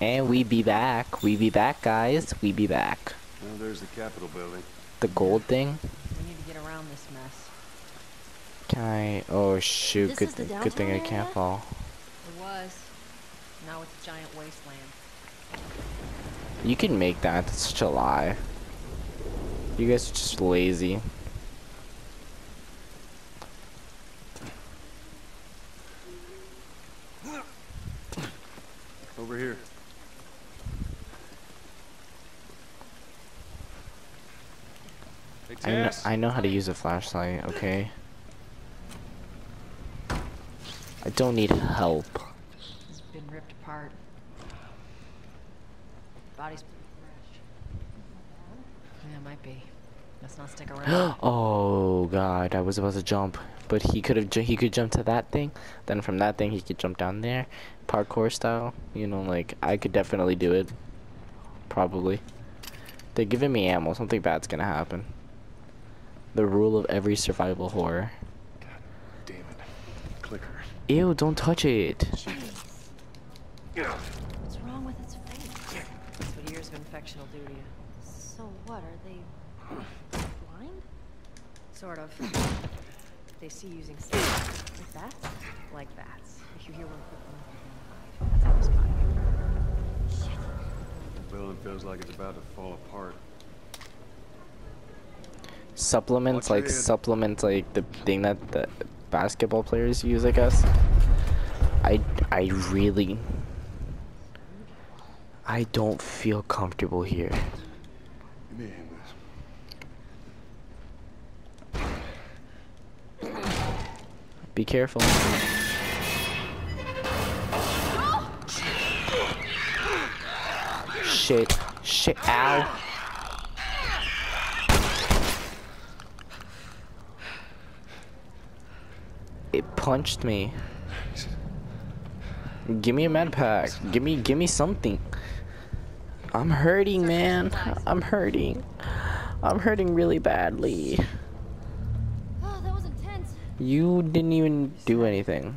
And we be back. We be back, guys. We be back. Well, there's the Capitol building. The gold thing. We need to get around this mess. Can I? Oh shoot! This good, is th- good thing I can't fall. It was. Now it's a giant wasteland. You can make that. That's such a lie. You guys are just lazy. Over here. I know, I know how to use a flashlight. Okay. I don't need help. It's been ripped apart. Body's pretty fresh. Yeah, it might be. Let's not stick around. oh god, I was about to jump, but he could have he could jump to that thing. Then from that thing he could jump down there, parkour style. You know, like I could definitely do it. Probably. They're giving me ammo. Something bad's gonna happen. The rule of every survival horror. Damn it. Clicker. Ew! Don't touch it. What's wrong with its face? That's what years of infection will do to you. So what, are they blind? Sort of. they see using sound. Like that? Like bats. If you hear one click, that's how we spot it. The building feels like it's about to fall apart. Supplements like supplements like the thing that the basketball players use, I guess. I I really I don't feel comfortable here. Give me a hand with this. Be careful. Shit. Shit. Ow. It punched me. Give me a med pack. Give me give me something. I'm hurting, man. I'm hurting. I'm hurting really badly. Oh, that was intense. You didn't even do anything.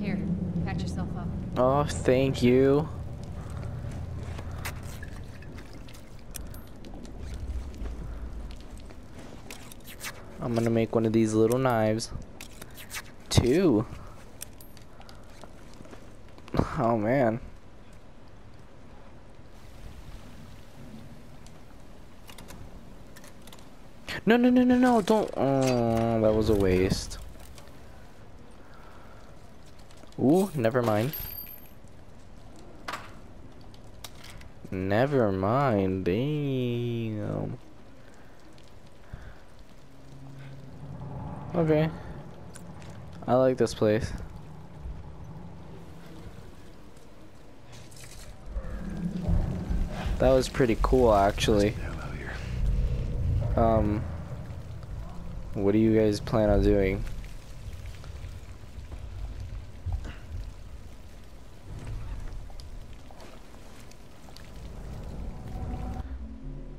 Here, patch yourself up. Oh, thank you. I'm gonna make one of these little knives. Two. Oh man. No, no, no, no, no, don't. Oh, that was a waste. Ooh, never mind. Never mind. Damn. Okay. I like this place. That was pretty cool, actually. Um, what do you guys plan on doing?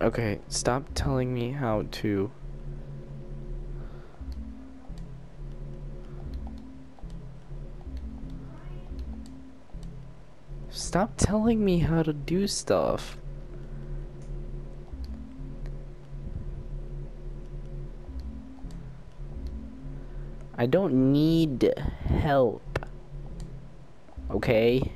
Okay, stop telling me how to. Stop telling me how to do stuff. I don't need help. Okay?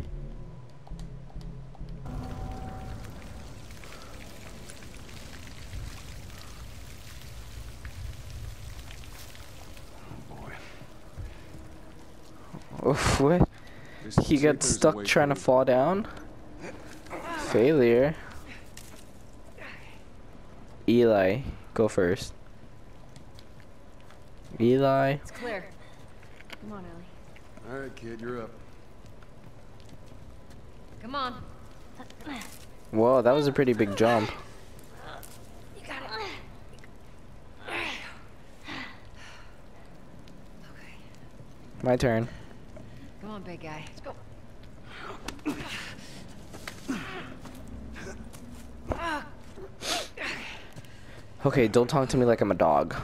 Oh. Oof, oh, what? This- He see if got stuck trying to fall down? Failure. Ellie, go first. Ellie. It's clear. Come on, Ellie. All right, kid, you're up. Come on. Whoa, that was a pretty big jump. You got it. Okay. My turn. Come on, big guy. Let's go. Okay, don't talk to me like I'm a dog.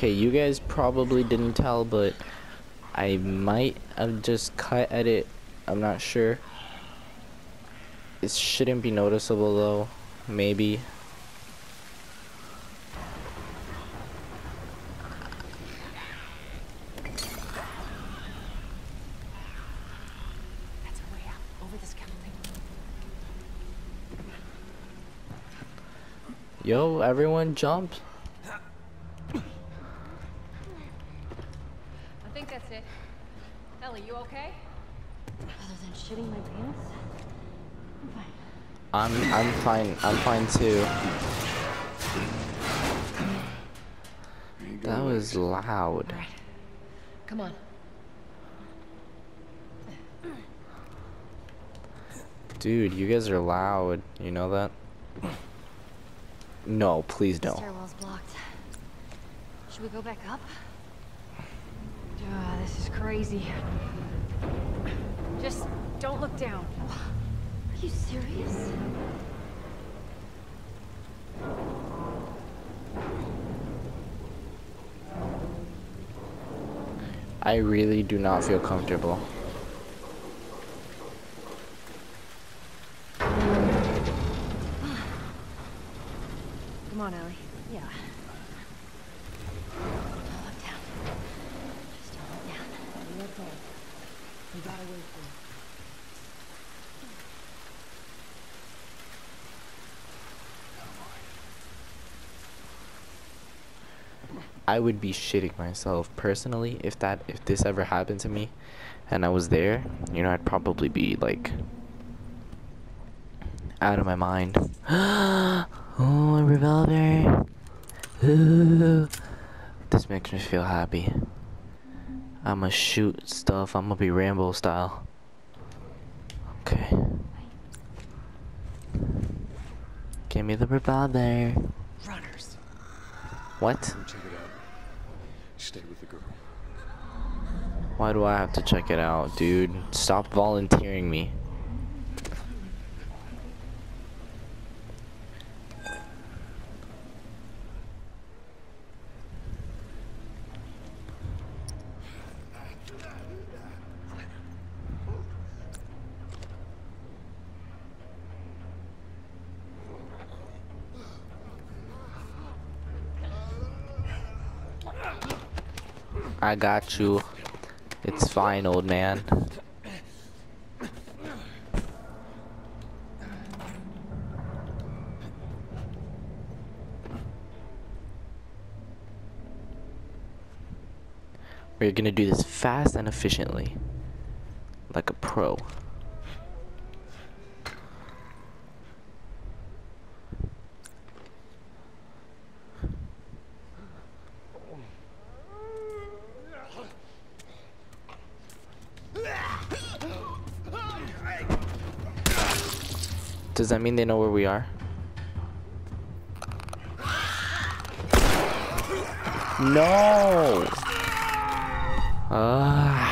Okay, you guys probably didn't tell, but I might have just cut at it. I'm not sure. It shouldn't be noticeable though. Maybe. That's a way out. Over this counting. Yo, everyone jump. I think that's it. Ellie, you okay? Other than shitting my pants? I'm fine. I'm I'm fine. I'm fine too. There you go, That was loud. Come on. Dude, you guys are loud. You know that? No, please don't. Stairwell's blocked. Should we go back up? Ah, this is crazy. Just don't look down. Are you serious? I really do not feel comfortable. Come on, Ellie. Yeah. Don't look down. Just don't look down. I would be shitting myself personally if that if this ever happened to me and I was there, you know, I'd probably be like out of my mind. oh, a revolver. Ooh. This makes me feel happy. I'ma shoot stuff. I'ma be Rambo style. Okay. Give me the revolver. Runners. What? Check it out. Stay with the girl. Why do I have to check it out, dude? Stop volunteering me. I got you. It's fine, old man. We're gonna do this fast and efficiently. Like a pro. Does that mean they know where we are? No! Ah.